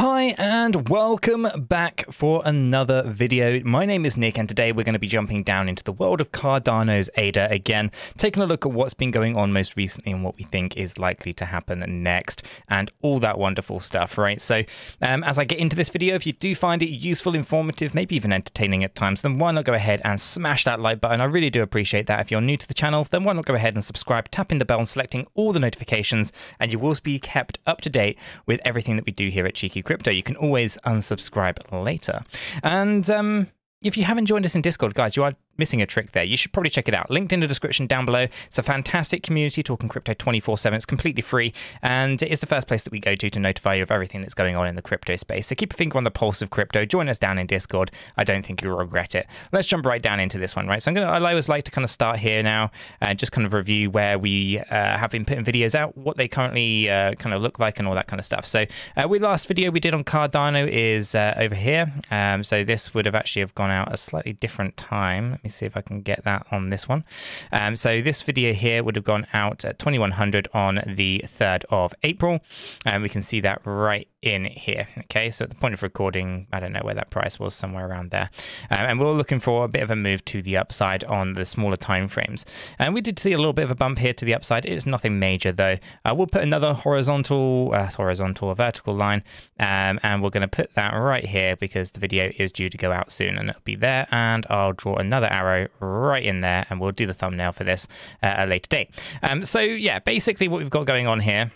Hi and welcome back for another video. My name is Nick and today we're going to be jumping down into the world of Cardano's ADA again, taking a look at what's been going on most recently and what we think is likely to happen next and all that wonderful stuff, right? So um, as I get into this video, if you do find it useful, informative, maybe even entertaining at times, then why not go ahead and smash that like button? I really do appreciate that. If you're new to the channel, then why not go ahead and subscribe, tapping the bell and selecting all the notifications and you will be kept up to date with everything that we do here at Cheeky crypto. You can always unsubscribe later. And um, if you haven't joined us in Discord, guys, you are missing a trick there. You should probably check it out. Linked in the description down below. It's a fantastic community talking crypto 24 7. It's completely free and it is the first place that we go to to notify you of everything that's going on in the crypto space. So keep a finger on the pulse of crypto. Join us down in Discord. I don't think you'll regret it. Let's jump right down into this one, right? So I'm going to, I always like to kind of start here now and just kind of review where we uh, have been putting videos out, what they currently uh, kind of look like and all that kind of stuff. So uh, we last video we did on Cardano is uh, over here. Um, so this would have actually have gone out a slightly different time. Let me see if I can get that on this one. Um, so this video here would have gone out at 2100 on the 3rd of April. And we can see that right in here. Okay, so at the point of recording, I don't know where that price was, somewhere around there. Um, and we're looking for a bit of a move to the upside on the smaller time frames. And we did see a little bit of a bump here to the upside. It's nothing major though. Uh, we'll put another horizontal, uh, horizontal or vertical line, um, and we're going to put that right here because the video is due to go out soon, and it'll be there. And I'll draw another arrow right in there, and we'll do the thumbnail for this at a later date. Um, so yeah, basically what we've got going on here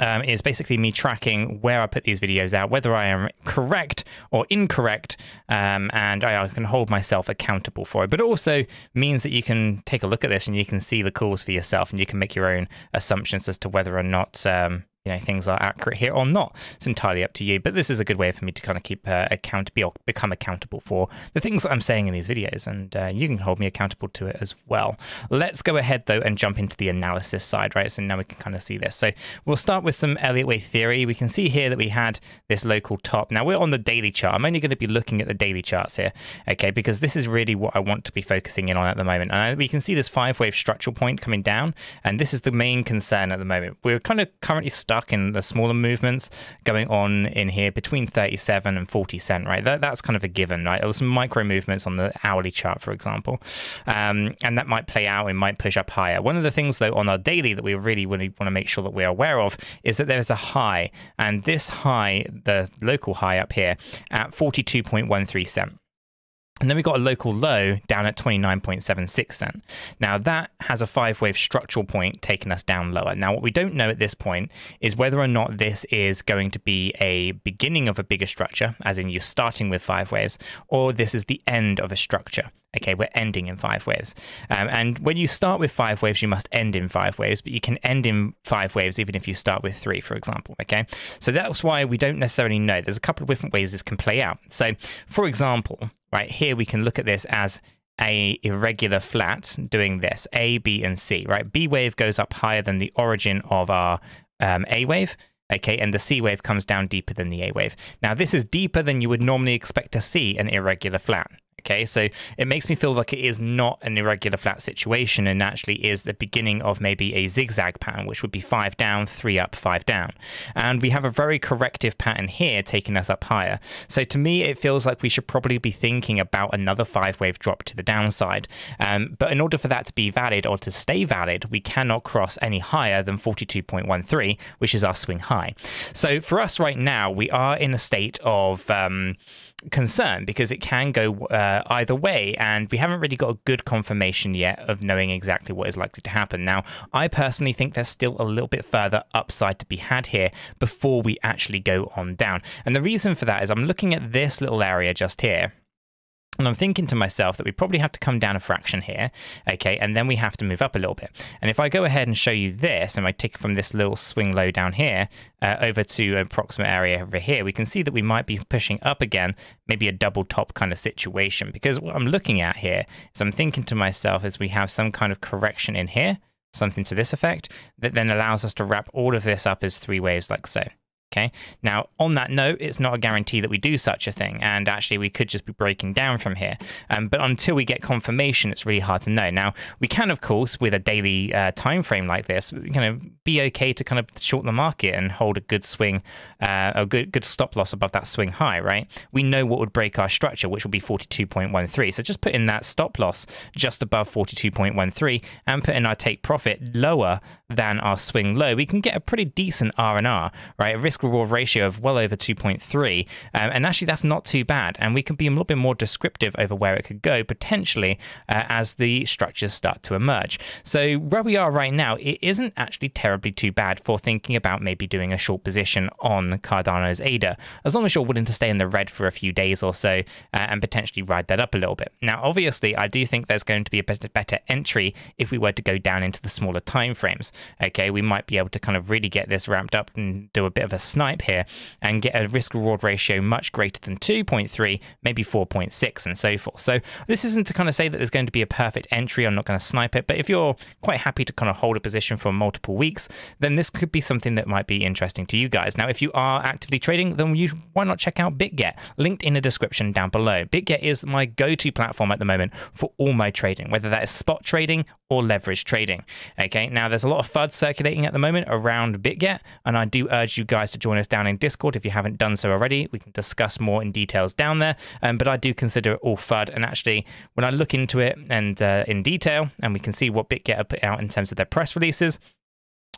um, is basically me tracking where I put these videos out, whether I am correct or incorrect, um, and I, I, can hold myself accountable for it. But it also means that you can take a look at this and you can see the calls for yourself, and you can make your own assumptions as to whether or not um, you know things are accurate here or not. It's entirely up to you. But this is a good way for me to kind of keep uh, account, be, become accountable for the things that I'm saying in these videos, and uh, you can hold me accountable to it as well. Let's go ahead though and jump into the analysis side, right? So now we can kind of see this. So we'll start with some Elliott wave theory. We can see here that we had this local top. Now we're on the daily chart. I'm only going to be looking at the daily charts here, okay? Because this is really what I want to be focusing in on at the moment. And we can see this five wave structural point coming down, and this is the main concern at the moment. We're kind of currently stuck in the smaller movements going on in here between 37 and 40 cent, right? That, that's kind of a given, right? There's some micro movements on the hourly chart, for example, um, and that might play out and might push up higher. One of the things, though, on our daily that we really, really want to make sure that we're aware of is that there's a high, and this high, the local high up here at 42.13 cent. And then we got a local low down at 29.76 cent. Now that has a five wave structural point taking us down lower. Now what we don't know at this point is whether or not this is going to be a beginning of a bigger structure, as in you're starting with five waves, or this is the end of a structure okay, we're ending in five waves. Um, and when you start with five waves, you must end in five waves, but you can end in five waves even if you start with three, for example, okay? So that's why we don't necessarily know. There's a couple of different ways this can play out. So, for example, right here, we can look at this as a irregular flat doing this, A, B, and C, right? B wave goes up higher than the origin of our um, A wave, okay, and the C wave comes down deeper than the A wave. Now, this is deeper than you would normally expect to see an irregular flat, Okay, so it makes me feel like it is not an irregular flat situation and actually is the beginning of maybe a zigzag pattern, which would be five down, three up, five down. And we have a very corrective pattern here taking us up higher. So to me, it feels like we should probably be thinking about another five wave drop to the downside. Um, but in order for that to be valid or to stay valid, we cannot cross any higher than 42.13, which is our swing high. So for us right now, we are in a state of um, concern because it can go uh, either way, and we haven't really got a good confirmation yet of knowing exactly what is likely to happen. Now, I personally think there's still a little bit further upside to be had here before we actually go on down. And the reason for that is I'm looking at this little area just here and I'm thinking to myself that we probably have to come down a fraction here, okay, and then we have to move up a little bit. And if I go ahead and show you this, and I take from this little swing low down here uh, over to an approximate area over here, we can see that we might be pushing up again, maybe a double top kind of situation. Because what I'm looking at here is I'm thinking to myself as we have some kind of correction in here, something to this effect, that then allows us to wrap all of this up as three waves like so. Okay. Now, on that note, it's not a guarantee that we do such a thing, and actually, we could just be breaking down from here. Um, but until we get confirmation, it's really hard to know. Now, we can, of course, with a daily uh, time frame like this, kind of be okay to kind of short the market and hold a good swing, uh, a good good stop loss above that swing high. Right? We know what would break our structure, which will be 42.13. So just put in that stop loss just above 42.13 and put in our take profit lower than our swing low. We can get a pretty decent R and R, right? A risk reward ratio of well over 2.3. Um, and actually, that's not too bad. And we can be a little bit more descriptive over where it could go potentially uh, as the structures start to emerge. So, where we are right now, it isn't actually terribly too bad for thinking about maybe doing a short position on Cardano's ADA, as long as you're willing to stay in the red for a few days or so uh, and potentially ride that up a little bit. Now, obviously, I do think there's going to be a better, better entry if we were to go down into the smaller time frames. Okay, we might be able to kind of really get this ramped up and do a bit of a snipe here and get a risk reward ratio much greater than 2.3, maybe 4.6, and so forth. So this isn't to kind of say that there's going to be a perfect entry. I'm not going to snipe it, but if you're quite happy to kind of hold a position for multiple weeks, then this could be something that might be interesting to you guys. Now, if you are actively trading, then you why not check out BitGet, linked in the description down below. BitGet is my go-to platform at the moment for all my trading, whether that is spot trading or leverage trading. Okay, now there's a lot of FUD circulating at the moment around BitGet, and I do urge you guys to join us down in Discord if you haven't done so already. We can discuss more in details down there, um, but I do consider it all FUD. And actually, when I look into it and uh, in detail, and we can see what BitGet have put out in terms of their press releases,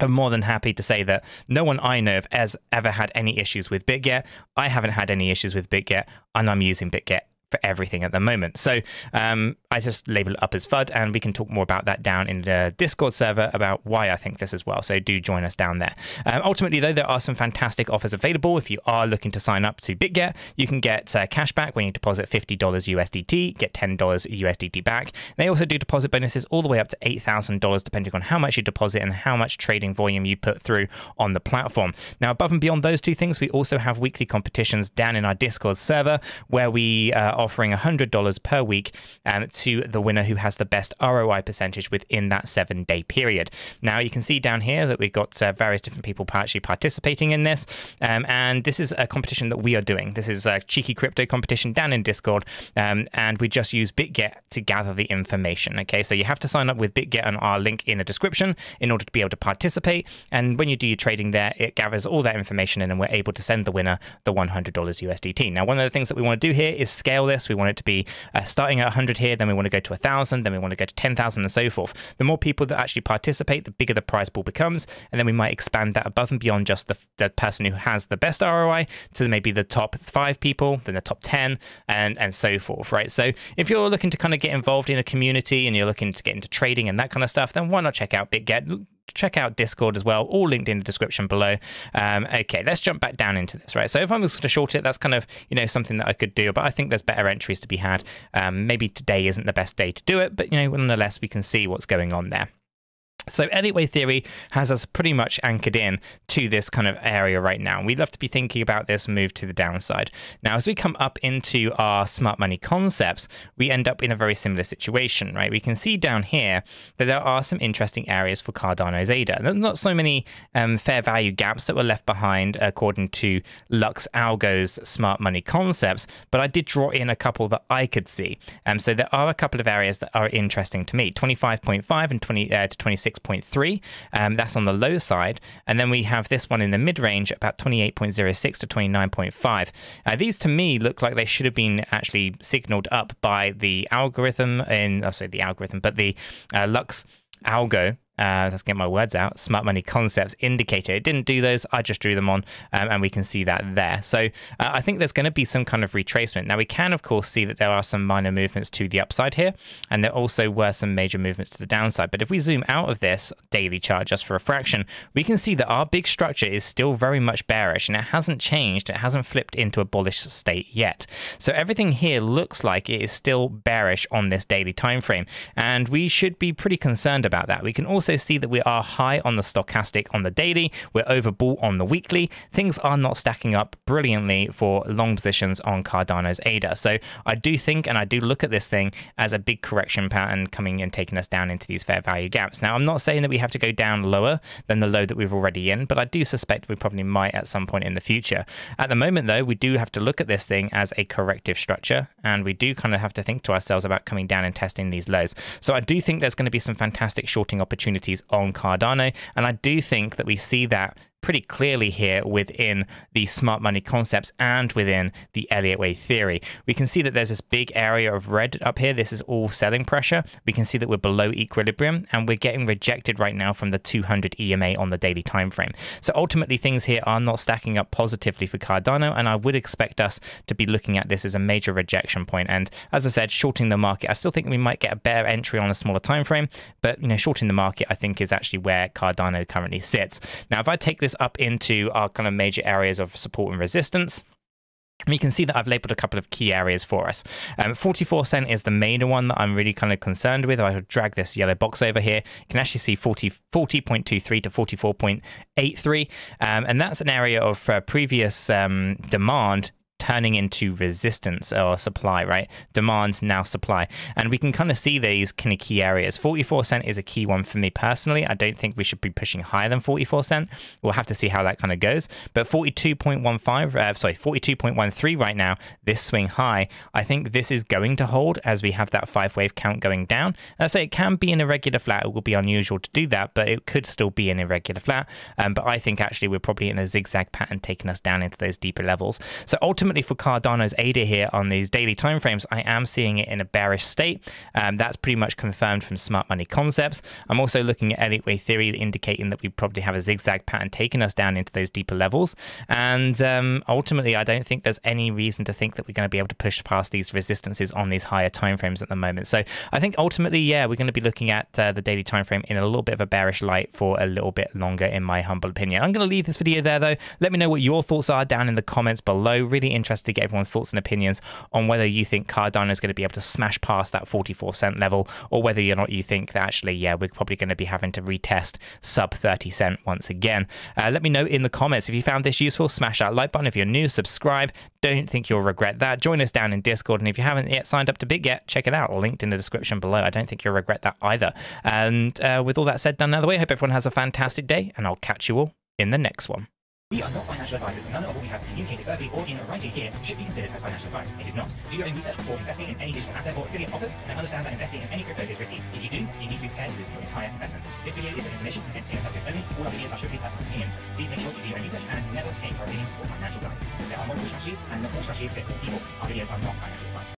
I'm more than happy to say that no one I know of has ever had any issues with BitGet. I haven't had any issues with BitGet, and I'm using BitGet for everything at the moment. So um, I just label it up as FUD, and we can talk more about that down in the Discord server about why I think this as well. So do join us down there. Um, ultimately, though, there are some fantastic offers available. If you are looking to sign up to BitGet, you can get uh, cash back when you deposit $50 USDT, get $10 USDT back. They also do deposit bonuses all the way up to $8,000, depending on how much you deposit and how much trading volume you put through on the platform. Now, above and beyond those two things, we also have weekly competitions down in our Discord server where we uh, offering $100 per week um, to the winner who has the best ROI percentage within that seven day period. Now, you can see down here that we've got uh, various different people actually participating in this. Um, and this is a competition that we are doing. This is a cheeky crypto competition down in Discord. Um, and we just use BitGet to gather the information. Okay, so you have to sign up with BitGet on our link in the description in order to be able to participate. And when you do your trading there, it gathers all that information in and we're able to send the winner the $100 USDT. Now, one of the things that we want to do here is scale this. We want it to be uh, starting at 100 here, then we want to go to 1,000, then we want to go to 10,000 and so forth. The more people that actually participate, the bigger the prize pool becomes, and then we might expand that above and beyond just the, the person who has the best ROI to maybe the top five people, then the top 10, and, and so forth, right? So if you're looking to kind of get involved in a community and you're looking to get into trading and that kind of stuff, then why not check out BitGet? Check out Discord as well, all linked in the description below. Um, okay, let's jump back down into this, right? So if I'm just was to short it, that's kind of, you know, something that I could do, but I think there's better entries to be had. Um, maybe today isn't the best day to do it, but, you know, nonetheless, we can see what's going on there. So Elliott theory has us pretty much anchored in to this kind of area right now. We'd love to be thinking about this move to the downside. Now, as we come up into our smart money concepts, we end up in a very similar situation, right? We can see down here that there are some interesting areas for Cardano's ADA. There's not so many um, fair value gaps that were left behind according to Lux Algo's smart money concepts, but I did draw in a couple that I could see. Um, so there are a couple of areas that are interesting to me, 25.5 and 20 uh, to 26 26.3. Um, that's on the low side. And then we have this one in the mid range, about 28.06 to 29.5. Uh, these to me look like they should have been actually signaled up by the algorithm in, oh, sorry, the algorithm, but the uh, Lux algo uh, let's get my words out, smart money concepts indicator. It didn't do those, I just drew them on, um, and we can see that there. So uh, I think there's going to be some kind of retracement. Now, we can, of course, see that there are some minor movements to the upside here, and there also were some major movements to the downside. But if we zoom out of this daily chart just for a fraction, we can see that our big structure is still very much bearish, and it hasn't changed. It hasn't flipped into a bullish state yet. So everything here looks like it is still bearish on this daily time frame, and we should be pretty concerned about that. We can also also see that we are high on the stochastic on the daily. We're overbought on the weekly. Things are not stacking up brilliantly for long positions on Cardano's ADA. So I do think and I do look at this thing as a big correction pattern coming and taking us down into these fair value gaps. Now, I'm not saying that we have to go down lower than the low that we've already in, but I do suspect we probably might at some point in the future. At the moment, though, we do have to look at this thing as a corrective structure, and we do kind of have to think to ourselves about coming down and testing these lows. So I do think there's going to be some fantastic shorting opportunities on Cardano, and I do think that we see that pretty clearly here within the smart money concepts and within the Elliott wave theory. We can see that there's this big area of red up here. This is all selling pressure. We can see that we're below equilibrium and we're getting rejected right now from the 200 EMA on the daily time frame. So ultimately things here are not stacking up positively for Cardano and I would expect us to be looking at this as a major rejection point. And as I said, shorting the market, I still think we might get a better entry on a smaller time frame, but you know, shorting the market I think is actually where Cardano currently sits. Now, if I take this up into our kind of major areas of support and resistance. We can see that I've labeled a couple of key areas for us. Um, 44 cent is the main one that I'm really kind of concerned with. I drag this yellow box over here. You can actually see 40, 40.23 to 44.83. Um, and that's an area of uh, previous um, demand turning into resistance or supply, right? Demand, now supply. And we can kind of see these kind of key areas. 44 cent is a key one for me personally. I don't think we should be pushing higher than 44 cent. We'll have to see how that kind of goes. But 42.15, uh, sorry, 42.13 right now, this swing high, I think this is going to hold as we have that five wave count going down. And I say it can be an irregular flat. It will be unusual to do that, but it could still be an irregular flat. Um, but I think actually we're probably in a zigzag pattern taking us down into those deeper levels. So ultimately, ultimately for Cardano's ADA here on these daily timeframes, I am seeing it in a bearish state. Um, that's pretty much confirmed from smart money concepts. I'm also looking at Elliott wave theory indicating that we probably have a zigzag pattern taking us down into those deeper levels. And um, ultimately, I don't think there's any reason to think that we're going to be able to push past these resistances on these higher timeframes at the moment. So I think ultimately, yeah, we're going to be looking at uh, the daily time frame in a little bit of a bearish light for a little bit longer, in my humble opinion. I'm going to leave this video there, though. Let me know what your thoughts are down in the comments below. Really interested to get everyone's thoughts and opinions on whether you think Cardano is going to be able to smash past that 44 cent level, or whether or not you think that actually, yeah, we're probably going to be having to retest sub 30 cent once again. Uh, let me know in the comments if you found this useful. Smash that like button if you're new, subscribe. Don't think you'll regret that. Join us down in Discord, and if you haven't yet signed up to BitGet, check it out. Linked in the description below. I don't think you'll regret that either. And uh, with all that said, done out of the way, I hope everyone has a fantastic day, and I'll catch you all in the next one. We are not financial advisors. and None of what we have communicated verbally or in writing here should be considered as financial advice. It is not. Do your own research before investing in any digital asset or affiliate offers and understand that investing in any crypto is risky. If you do, you need to be prepared to lose your entire investment. This video is for information and entertainment purposes only. All videos are strictly personal opinions. Please make sure you do your own research and never take our opinions for financial guidance. There are multiple strategies and not all strategies fit all people. Our videos are not financial advice.